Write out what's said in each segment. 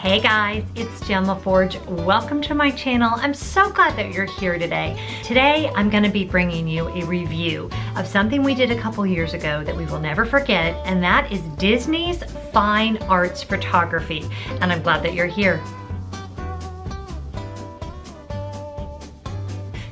Hey guys, it's Jen Lefforge. Welcome to my channel. I'm so glad that you're here today. Today, I'm gonna be bringing you a review of something we did a couple years ago that we will never forget, and that is Disney's Fine Arts Photography. And I'm glad that you're here.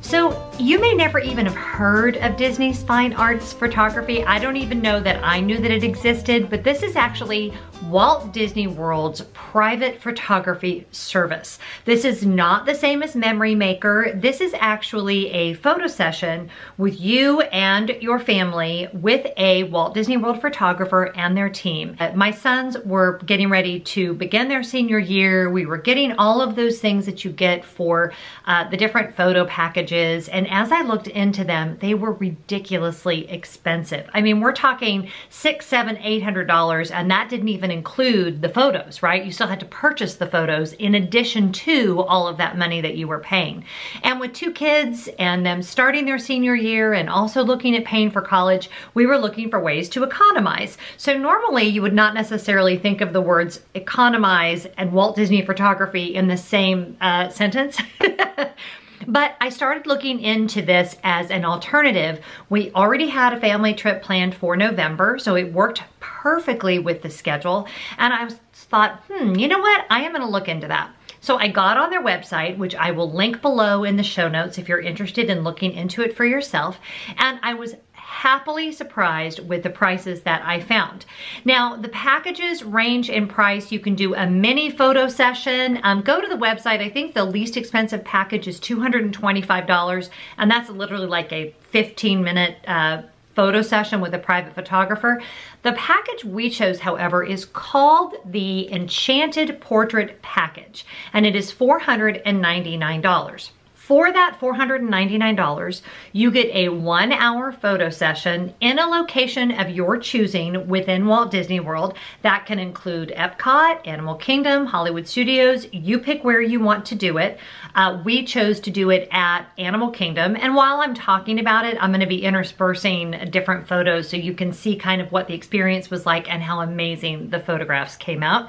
So you may never even have heard of Disney's Fine Arts Photography. I don't even know that I knew that it existed, but this is actually Walt Disney World's private photography service. This is not the same as Memory Maker. This is actually a photo session with you and your family with a Walt Disney World photographer and their team. Uh, my sons were getting ready to begin their senior year. We were getting all of those things that you get for uh, the different photo packages. And as I looked into them, they were ridiculously expensive. I mean, we're talking six, seven, eight hundred dollars, and that didn't even include the photos, right? You still had to purchase the photos in addition to all of that money that you were paying. And with two kids and them starting their senior year and also looking at paying for college, we were looking for ways to economize. So normally you would not necessarily think of the words economize and Walt Disney photography in the same uh, sentence. But I started looking into this as an alternative. We already had a family trip planned for November, so it worked perfectly with the schedule. And I thought, hmm, you know what? I am gonna look into that. So I got on their website, which I will link below in the show notes if you're interested in looking into it for yourself. And I was happily surprised with the prices that I found. Now, the packages range in price. You can do a mini photo session. Um, go to the website. I think the least expensive package is $225, and that's literally like a 15 minute uh, photo session with a private photographer. The package we chose, however, is called the Enchanted Portrait Package, and it is $499. For that $499, you get a one hour photo session in a location of your choosing within Walt Disney World. That can include Epcot, Animal Kingdom, Hollywood Studios. You pick where you want to do it. Uh, we chose to do it at Animal Kingdom. And while I'm talking about it, I'm gonna be interspersing different photos so you can see kind of what the experience was like and how amazing the photographs came out.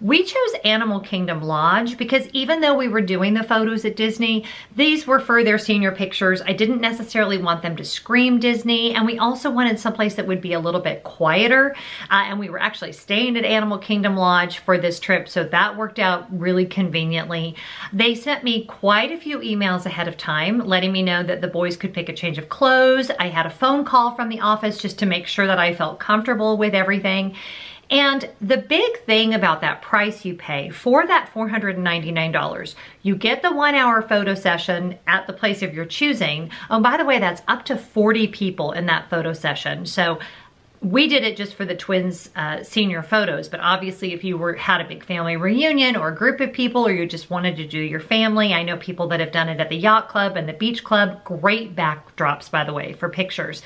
We chose Animal Kingdom Lodge because even though we were doing the photos at Disney, these were for their senior pictures. I didn't necessarily want them to scream Disney and we also wanted someplace that would be a little bit quieter uh, and we were actually staying at Animal Kingdom Lodge for this trip so that worked out really conveniently. They sent me quite a few emails ahead of time letting me know that the boys could pick a change of clothes. I had a phone call from the office just to make sure that I felt comfortable with everything. And the big thing about that price you pay for that $499, you get the one hour photo session at the place of your choosing. Oh, by the way, that's up to 40 people in that photo session. So we did it just for the twins uh, senior photos, but obviously if you were had a big family reunion or a group of people or you just wanted to do your family, I know people that have done it at the yacht club and the beach club, great backdrops by the way for pictures.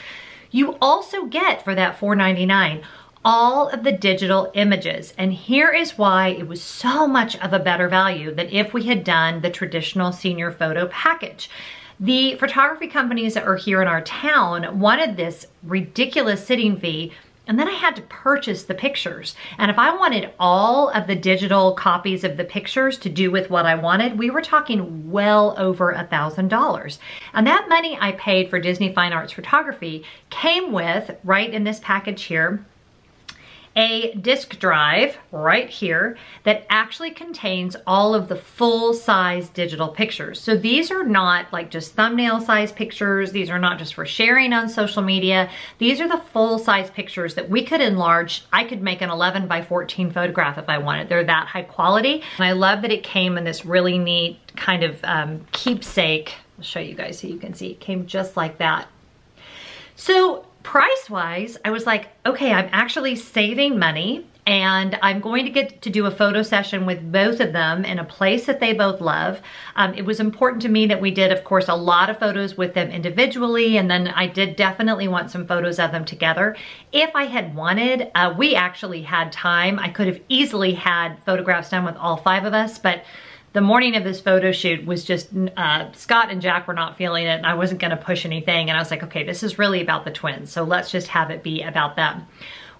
You also get for that $499 all of the digital images. And here is why it was so much of a better value than if we had done the traditional senior photo package. The photography companies that are here in our town wanted this ridiculous sitting fee and then I had to purchase the pictures. And if I wanted all of the digital copies of the pictures to do with what I wanted, we were talking well over a $1,000. And that money I paid for Disney Fine Arts Photography came with, right in this package here, a disk drive right here that actually contains all of the full size digital pictures. So these are not like just thumbnail size pictures. These are not just for sharing on social media. These are the full size pictures that we could enlarge. I could make an 11 by 14 photograph if I wanted. They're that high quality. And I love that it came in this really neat kind of um, keepsake. I'll show you guys so you can see. It came just like that. So price-wise, I was like, okay, I'm actually saving money and I'm going to get to do a photo session with both of them in a place that they both love. Um, it was important to me that we did, of course, a lot of photos with them individually, and then I did definitely want some photos of them together. If I had wanted, uh, we actually had time. I could have easily had photographs done with all five of us, but the morning of this photo shoot was just, uh, Scott and Jack were not feeling it and I wasn't gonna push anything and I was like, okay, this is really about the twins, so let's just have it be about them.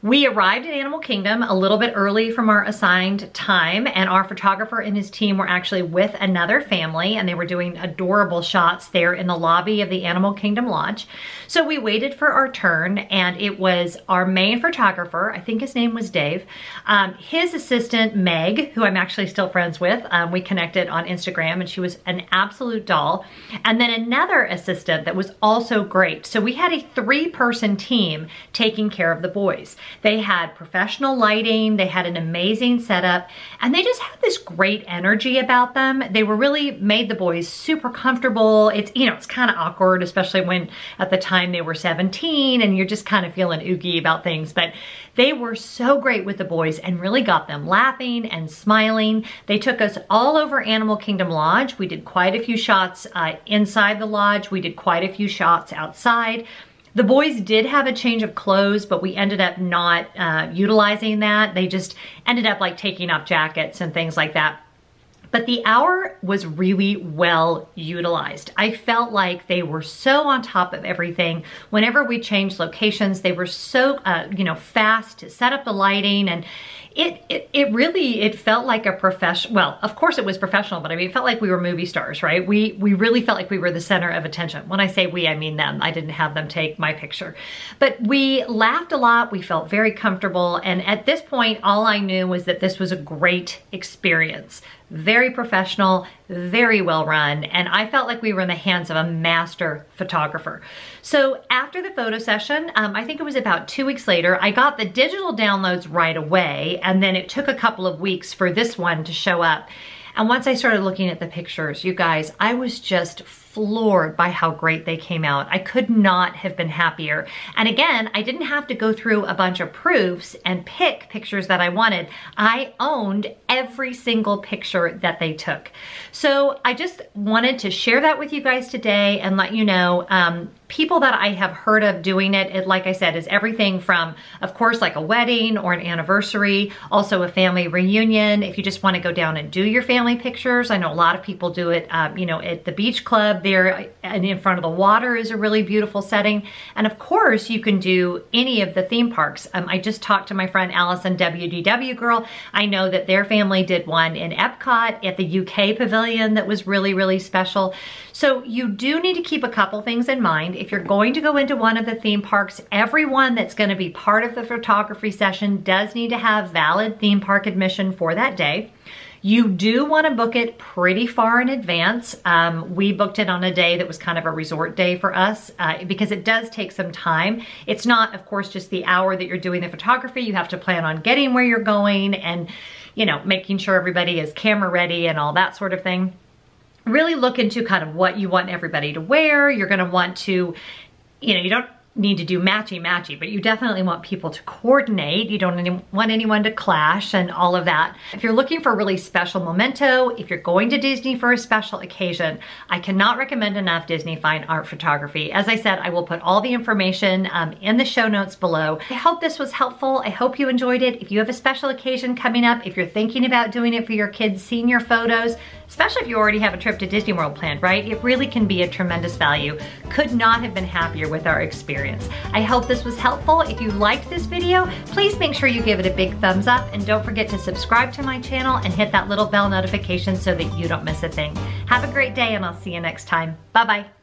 We arrived at Animal Kingdom a little bit early from our assigned time and our photographer and his team were actually with another family and they were doing adorable shots there in the lobby of the Animal Kingdom Lodge. So we waited for our turn and it was our main photographer, I think his name was Dave, um, his assistant Meg, who I'm actually still friends with, um, we connected on Instagram and she was an absolute doll, and then another assistant that was also great. So we had a three person team taking care of the boys. They had professional lighting, they had an amazing setup, and they just had this great energy about them. They were really made the boys super comfortable. It's, you know, it's kind of awkward, especially when at the time they were 17 and you're just kind of feeling oogie about things, but they were so great with the boys and really got them laughing and smiling. They took us all over Animal Kingdom Lodge. We did quite a few shots uh, inside the lodge. We did quite a few shots outside. The boys did have a change of clothes, but we ended up not uh, utilizing that. They just ended up like taking off jackets and things like that. But the hour was really well utilized. I felt like they were so on top of everything. Whenever we changed locations, they were so, uh, you know, fast to set up the lighting and it, it, it really, it felt like a professional, well, of course it was professional, but I mean, it felt like we were movie stars, right? We, we really felt like we were the center of attention. When I say we, I mean them. I didn't have them take my picture. But we laughed a lot. We felt very comfortable. And at this point, all I knew was that this was a great experience very professional, very well run, and I felt like we were in the hands of a master photographer. So after the photo session, um, I think it was about two weeks later, I got the digital downloads right away, and then it took a couple of weeks for this one to show up. And once I started looking at the pictures, you guys, I was just floored by how great they came out. I could not have been happier. And again, I didn't have to go through a bunch of proofs and pick pictures that I wanted. I owned every single picture that they took. So I just wanted to share that with you guys today and let you know um, people that I have heard of doing it, it, like I said, is everything from, of course, like a wedding or an anniversary, also a family reunion. If you just want to go down and do your family pictures, I know a lot of people do it, um, you know, at the beach club there and in front of the water is a really beautiful setting. And of course, you can do any of the theme parks. Um, I just talked to my friend Allison, WDW Girl. I know that their family did one in Epcot at the UK Pavilion that was really, really special. So you do need to keep a couple things in mind. If you're going to go into one of the theme parks, everyone that's gonna be part of the photography session does need to have valid theme park admission for that day. You do want to book it pretty far in advance. Um, we booked it on a day that was kind of a resort day for us uh, because it does take some time. It's not, of course, just the hour that you're doing the photography. You have to plan on getting where you're going and, you know, making sure everybody is camera ready and all that sort of thing really look into kind of what you want everybody to wear. You're gonna want to, you know, you don't need to do matchy matchy, but you definitely want people to coordinate. You don't want anyone to clash and all of that. If you're looking for a really special memento, if you're going to Disney for a special occasion, I cannot recommend enough Disney Fine Art Photography. As I said, I will put all the information um, in the show notes below. I hope this was helpful. I hope you enjoyed it. If you have a special occasion coming up, if you're thinking about doing it for your kids' senior photos, especially if you already have a trip to Disney World planned, right? It really can be a tremendous value. Could not have been happier with our experience. I hope this was helpful. If you liked this video, please make sure you give it a big thumbs up and don't forget to subscribe to my channel and hit that little bell notification so that you don't miss a thing. Have a great day and I'll see you next time. Bye-bye.